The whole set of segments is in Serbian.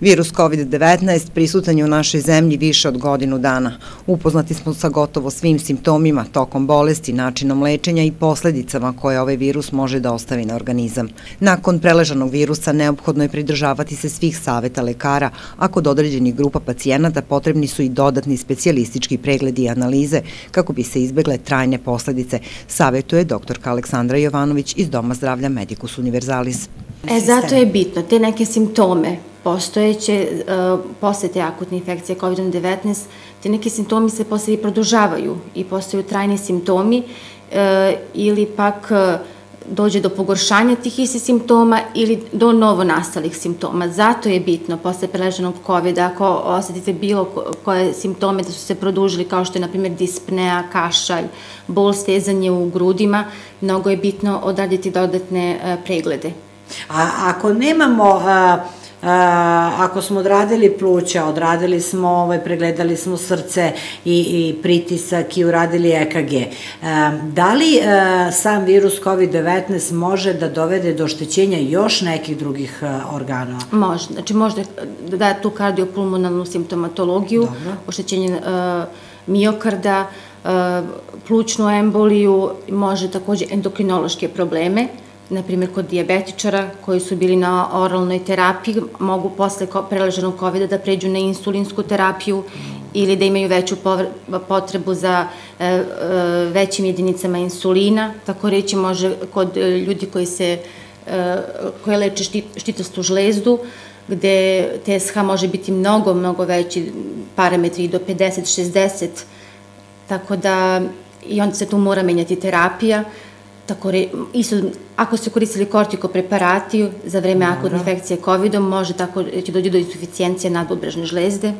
Virus COVID-19 prisutan je u našoj zemlji više od godinu dana. Upoznati smo sa gotovo svim simptomima, tokom bolesti, načinom lečenja i posledicama koje ovaj virus može da ostavi na organizam. Nakon preležanog virusa neophodno je pridržavati se svih saveta lekara, a kod određenih grupa pacijenata potrebni su i dodatni specijalistički pregledi i analize kako bi se izbegle trajne posledice, savetuje dr. Aleksandra Jovanović iz Doma zdravlja Medicus Universalis. E, zato je bitno, te neke simptome postojeće, uh, posle te akutne infekcije COVID-19, te neki simptomi se posle i produžavaju i postaju trajni simptomi uh, ili pak uh, dođe do pogoršanja tih istih simptoma ili do novo nastalih simptoma. Zato je bitno posle preleženog COVID, ako osetite bilo koje simptome da su se produžili, kao što je, na primjer, dispnea, kašalj, bol, stezanje u grudima, mnogo je bitno odraditi dodatne preglede. A ako nemamo... A, ako smo odradili pluća, odradili smo, ovaj, pregledali smo srce i, i pritisak i uradili EKG. Da li sam virus COVID-19 može da dovede do oštećenja još nekih drugih organa? Može, znači može da daje tu kardiopulmonalnu simptomatologiju, Dobro. oštećenje miokarda, plućnu emboliju, može takođe endokrinološke probleme, na primjer kod diabetičara koji su bili na oralnoj terapiji, mogu posle preleženog COVID-a da pređu na insulinsku terapiju ili da imaju veću potrebu za e, e, većim jedinicama insulina. Tako reći može kod e, ljudi koji se koje leče štitostu žlezdu, gde TSH može biti mnogo, mnogo veći parametri do 50-60, tako da i onda se tu mora menjati terapija. Tako re, isto, ako se koristili kortikopreparati za vreme akutne infekcije COVID-om, može tako će dođe do insuficijencije nadbobrežne žlezde.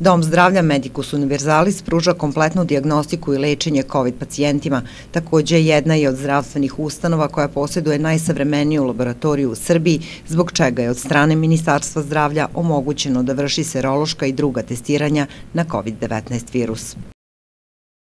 Dom zdravlja Medicus Universalis pruža kompletnu diagnostiku i lečenje COVID pacijentima. Takođe jedna je od zdravstvenih ustanova koja posjeduje najsavremeniju laboratoriju u Srbiji, zbog čega je od strane Ministarstva zdravlja omogućeno da vrši serološka i druga testiranja na COVID-19 virus.